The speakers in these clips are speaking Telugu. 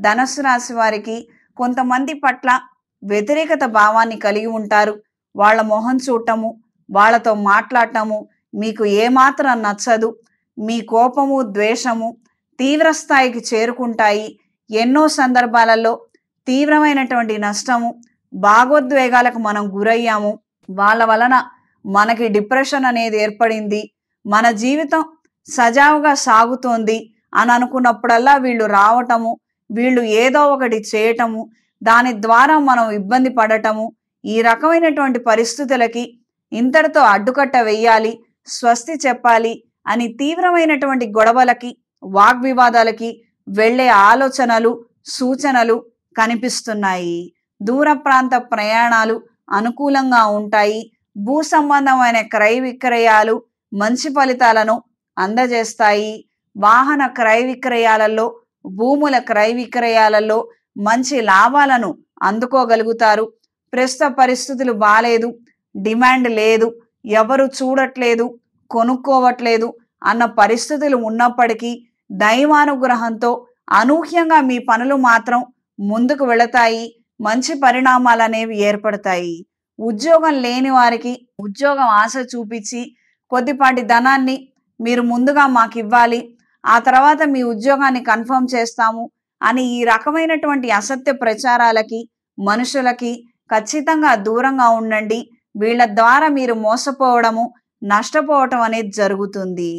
ధనస్సు రాశి వారికి కొంతమంది పట్ల వ్యతిరేకత భావాన్ని కలిగి ఉంటారు. వాళ్ళ మొహం చూడటము వాళ్ళతో మాట్లాడటము మీకు ఏమాత్రం నచ్చదు. మీ కోపము ద్వేషము తీవ్ర స్థాయికి చేరుకుంటాయి. ఎన్నో సందర్భాలలో తీవ్రమైనటువంటి నష్టము భాగోద్వేగాలకు మనం గురయ్యాము. వాళ్ళ వలన మనకి డిప్రెషన్ అనేది ఏర్పడింది. మన జీవితం సజావుగా సాగుతోంది అని అనుకున్నప్పుడల్లా వీళ్ళు రావటము వీళ్ళు ఏదో ఒకటి చేయటము దాని ద్వారా మనం ఇబ్బంది పడటము ఈ రకమైనటువంటి పరిస్థితులకి ఇంతటితో అడ్డుకట్ట వెయ్యాలి స్వస్తి చెప్పాలి అని తీవ్రమైనటువంటి గొడవలకి వాగ్వివాదాలకి వెళ్ళే ఆలోచనలు సూచనలు కనిపిస్తున్నాయి. దూర ప్రాంత ప్రయాణాలు అనుకూలంగా ఉంటాయి. భూ సంబంధమైన క్రయ విక్రయాలు మంచి ఫలితాలను అందజేస్తాయి. వాహన క్రయ విక్రయాలలో భూముల క్రయ విక్రయాలలో మంచి లాభాలను అందుకోగలుగుతారు. ప్రస్తుత పరిస్థితులు బాలేదు డిమాండ్ లేదు ఎవరు చూడట్లేదు కొనుక్కోవట్లేదు అన్న పరిస్థితులు ఉన్నప్పటికీ దైవానుగ్రహంతో అనూహ్యంగా మీ పనులు మాత్రం ముందుకు వెళతాయి. మంచి పరిణామాలు అనేవి ఏర్పడతాయి. ఉద్యోగం లేని వారికి ఉద్యోగం ఆశ చూపించి కొద్దిపాటి ధనాన్ని మీరు ముందుగా మాకు ఇవ్వాలి ఆ తర్వాత మీ ఉద్యోగాన్ని కన్ఫర్మ్ చేస్తాము అని ఈ రకమైనటువంటి అసత్య ప్రచారాలకి మనుషులకి ఖచ్చితంగా దూరంగా ఉండండి. వీళ్ళ ద్వారా మీరు మోసపోవడము నష్టపోవటం అనేది జరుగుతుంది.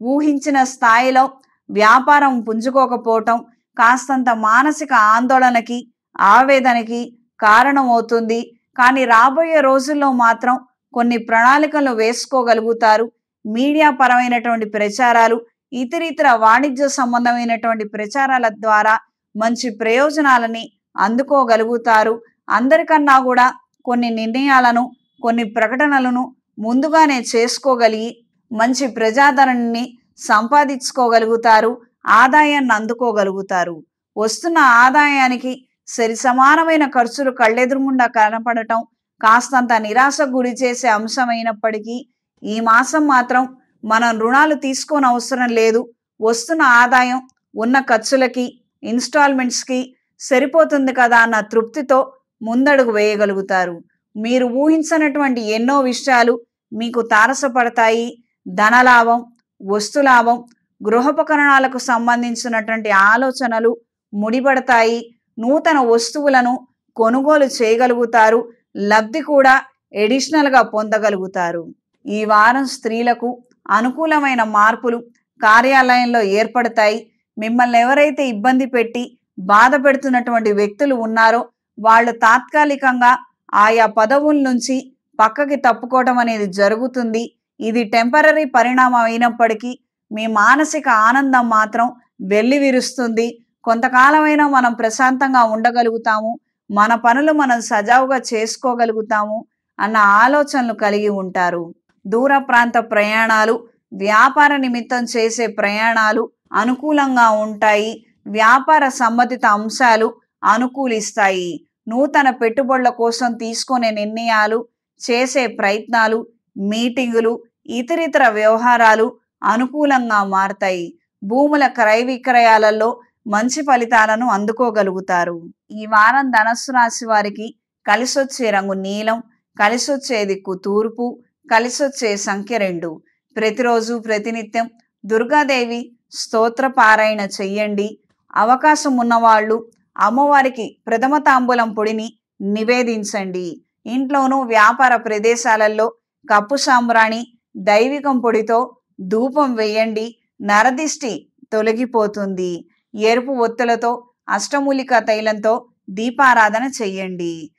ఊహించిన స్థాయిలో వ్యాపారం పుంజుకోకపోవటం కాస్తంత మానసిక ఆందోళనకి ఆవేదనకి కారణమవుతుంది. కానీ రాబోయే రోజుల్లో మాత్రం కొన్ని ప్రణాళికలు వేసుకోగలుగుతారు. మీడియా పరమైనటువంటి ప్రచారాలు ఇతరితర వాణిజ్య సంబంధమైనటువంటి ప్రచారాల ద్వారా మంచి ప్రయోజనాలని అందుకోగలుగుతారు. అందరికన్నా కూడా కొన్ని నిర్ణయాలను కొన్ని ప్రకటనలను ముందుగానే చేసుకోగలిగి మంచి ప్రజాదరణని సంపాదించుకోగలుగుతారు ఆదాయాన్ని అందుకోగలుగుతారు. వస్తున్న ఆదాయానికి సరి సమానమైన ఖర్చులు కళ్ళెదురుగుండా కనపడటం కాస్తంత నిరాశకు గురి చేసే అంశమైనప్పటికీ ఈ మాసం మాత్రం మనం రుణాలు తీసుకోని అవసరం లేదు. వస్తున్న ఆదాయం ఉన్న ఖర్చులకి ఇన్స్టాల్మెంట్స్కి సరిపోతుంది కదా అన్న తృప్తితో ముందడుగు వేయగలుగుతారు. మీరు ఊహించినటువంటి ఎన్నో విషయాలు మీకు తారసపడతాయి. ధనలాభం వస్తులాభం గృహోపకరణాలకు సంబంధించినటువంటి ఆలోచనలు ముడిపడతాయి. నూతన వస్తువులను కొనుగోలు చేయగలుగుతారు. లబ్ధి కూడా ఎడిషనల్గా పొందగలుగుతారు. ఈ వారం స్త్రీలకు అనుకూలమైన మార్పులు కార్యాలయంలో ఏర్పడతాయి. మిమ్మల్ని ఎవరైతే ఇబ్బంది పెట్టి బాధ పెడుతున్నటువంటి వ్యక్తులు ఉన్నారో వాళ్ళు తాత్కాలికంగా ఆయా పదవుల నుంచి పక్కకి తప్పుకోవటం అనేది జరుగుతుంది. ఇది టెంపరీ పరిణామం అయినప్పటికీ మీ మానసిక ఆనందం మాత్రం వెల్లివిరుస్తుంది. కొంతకాలమైనా మనం ప్రశాంతంగా ఉండగలుగుతాము. మన పనులు మనం సజావుగా చేసుకోగలుగుతాము అన్న ఆలోచనలు కలిగి ఉంటారు. దూర ప్రాంత ప్రయాణాలు వ్యాపార నిమిత్తం చేసే ప్రయాణాలు అనుకూలంగా ఉంటాయి. వ్యాపార సంబంధిత అంశాలు అనుకూలిస్తాయి. నూతన పెట్టుబడుల కోసం తీసుకునే నిర్ణయాలు చేసే ప్రయత్నాలు మీటింగులు ఇతరితర వ్యవహారాలు అనుకూలంగా మారతాయి. భూముల క్రయ విక్రయాలలో మంచి ఫలితాలను అందుకోగలుగుతారు. ఈ వారం ధనస్సు రాశి వారికి కలిసొచ్చే రంగు నీలం కలిసొచ్చే దిక్కు తూర్పు కలిసొచ్చే సంఖ్య రెండు. ప్రతిరోజు ప్రతినిత్యం దుర్గాదేవి స్తోత్ర పారాయణ చెయ్యండి. అవకాశం ఉన్నవాళ్ళు అమ్మవారికి ప్రథమ తాంబూలం పొడిని నివేదించండి. ఇంట్లోనూ వ్యాపార ప్రదేశాలలో కప్పు సాంబ్రాణి దైవికం పొడితో ధూపం వేయండి. నరదిష్టి తొలగిపోతుంది. ఎరుపు ఒత్తులతో అష్టమూలిక తైలంతో దీపారాధన చెయ్యండి.